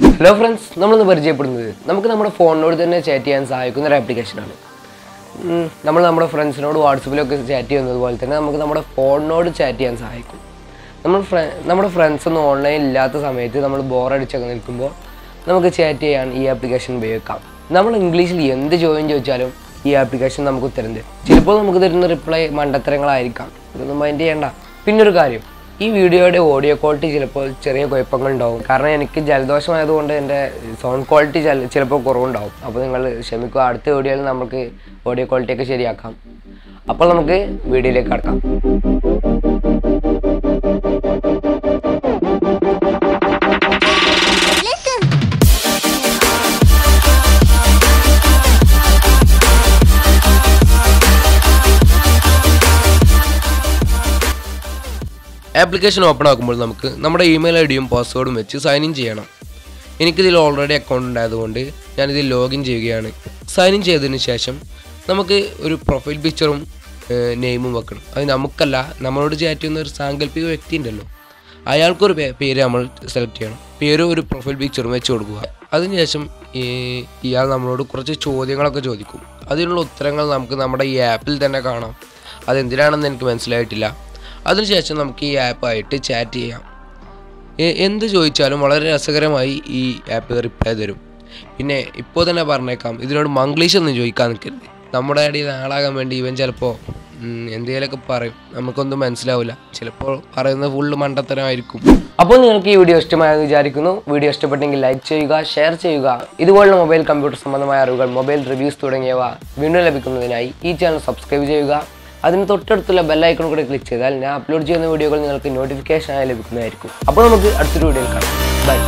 Hello friends നമ്മളിന്ന് പരിചയപ്പെടുന്നത്. നമുക്ക് നമ്മുടെ ഫോണിനോട് തന്നെ ചാറ്റ് ചെയ്യാൻ സഹായിക്കുന്ന ഒരു ആപ്ലിക്കേഷനാണ് നമ്മൾ നമ്മുടെ ഫ്രണ്ട്സിനോട് വാട്സപ്പിലൊക്കെ ചാറ്റ് ചെയ്യുന്നത് പോലെ തന്നെ നമുക്ക് നമ്മുടെ ഫോണിനോട് ചാറ്റ് ചെയ്യാൻ സഹായിക്കും. നമ്മൾ ഫ്ര നമ്മുടെ ഫ്രണ്ട്സൊന്നും ഓൺലൈൻ ഇല്ലാത്ത സമയത്ത് നമ്മൾ ബോറടിച്ചൊക്കെ നിൽക്കുമ്പോൾ നമുക്ക് ചാറ്റ് ചെയ്യാൻ ഈ ആപ്ലിക്കേഷൻ ഉപയോഗിക്കാം. നമ്മൾ ഇംഗ്ലീഷിൽ എന്ത് ചോദ്യം ചോദിച്ചാലും ഈ ആപ്ലിക്കേഷൻ നമുക്ക് ഉത്തരം തരും. ചിലപ്പോൾ നമുക്ക് തരുന്ന റിപ്ലൈ മണ്ടത്തരങ്ങളായിരിക്കാം. ഇതൊന്നും മൈൻഡ് ചെയ്യേണ്ട. പിന്നൊരു കാര്യം ഈ വീഡിയോയുടെ ഓഡിയോ ക്വാളിറ്റി ചിലപ്പോൾ ചെറിയ കുഴപ്പങ്ങളുണ്ടാവും. കാരണം എനിക്ക് ജലദോഷമായതുകൊണ്ട് എന്റെ സൗണ്ട് ക്വാളിറ്റി ചിലപ്പോൾ കുറവുണ്ടാവും. അപ്പോൾ നിങ്ങൾ ക്ഷമിക്കുക. അടുത്ത വീഡിയോയിൽ നമുക്ക് ഓഡിയോ ക്വാളിറ്റിയൊക്കെ ശരിയാക്കാം. അപ്പോൾ നമുക്ക് വീഡിയോയിലേക്ക് കടക്കാം. ആപ്ലിക്കേഷൻ ഓപ്പൺ ആക്കുമ്പോൾ നമുക്ക് നമ്മുടെ ഇമെയിൽ ഐ ഡിയും പാസ്വേഡും വെച്ച് സൈൻ ഇൻ ചെയ്യണം. എനിക്കിതിൽ ഓൾറെഡി അക്കൗണ്ട് ഉണ്ടായതുകൊണ്ട് ഞാനിതിൽ ലോഗിൻ ചെയ്യുകയാണ്. സൈൻ ഇൻ ചെയ്തതിന് ശേഷം നമുക്ക് ഒരു പ്രൊഫൈൽ പിക്ചറും നെയിമും വെക്കണം. അത് നമുക്കല്ല നമ്മളോട് ചാറ്റ് ചെയ്യുന്ന ഒരു സാങ്കല്പിക വ്യക്തി ഉണ്ടല്ലോ. അയാൾക്കൊരു പേര് നമ്മൾ സെലക്ട് ചെയ്യണം. പേരും ഒരു പ്രൊഫൈൽ പിക്ചറും വെച്ച് കൊടുക്കുക. അതിനുശേഷം ഇയാൾ നമ്മളോട് കുറച്ച് ചോദ്യങ്ങളൊക്കെ ചോദിക്കും. അതിനുള്ള ഉത്തരങ്ങൾ നമുക്ക് നമ്മുടെ ഈ ആപ്പിൽ തന്നെ കാണാം. അതെന്തിനാണെന്ന് എനിക്ക് മനസ്സിലായിട്ടില്ല. അതിനുശേഷം നമുക്ക് ഈ ആപ്പായിട്ട് ചാറ്റ് ചെയ്യാം. എന്ത് ചോദിച്ചാലും വളരെ രസകരമായി ഈ ആപ്പ് റിപ്ലൈ തരും. പിന്നെ ഇപ്പോൾ തന്നെ പറഞ്ഞേക്കാം ഇതിനോട് മംഗ്ലീഷ് ഒന്നും ചോദിക്കാൻ നിൽക്കരുത്. നമ്മുടെ ഇടയിൽ ആളാകാൻ വേണ്ടി ഇവൻ ചിലപ്പോൾ എന്തെങ്കിലുമൊക്കെ പറയും. നമുക്കൊന്നും മനസ്സിലാവില്ല ചിലപ്പോൾ പറയുന്നത് ഫുള്ള് മണ്ടത്തരമായിരിക്കും. അപ്പോൾ നിങ്ങൾക്ക് ഈ വീഡിയോ ഇഷ്ടമായെന്ന് വിചാരിക്കുന്നു. വീഡിയോ ഇഷ്ടപ്പെട്ടെങ്കിൽ ലൈക്ക് ചെയ്യുക ഷെയർ ചെയ്യുക. ഇതുപോലുള്ള മൊബൈൽ കമ്പ്യൂട്ടർ സംബന്ധമായ അറിവുകൾ മൊബൈൽ റിവ്യൂസ് തുടങ്ങിയവ വീണ്ടും ലഭിക്കുന്നതിനായി ഈ ചാനൽ സബ്സ്ക്രൈബ് ചെയ്യുക. അതിന് തൊട്ടടുത്തുള്ള ബെല്ലൈക്കൺ കൂടെ ക്ലിക്ക് ചെയ്താൽ ഞാൻ അപ്ലോഡ് ചെയ്യുന്ന വീഡിയോകൾ നിങ്ങൾക്ക് നോട്ടിഫിക്കേഷനായി ലഭിക്കുന്നതായിരിക്കും. അപ്പോൾ നമുക്ക് അടുത്തൊരു വീഡിയോയിൽ കാണാം. ബൈ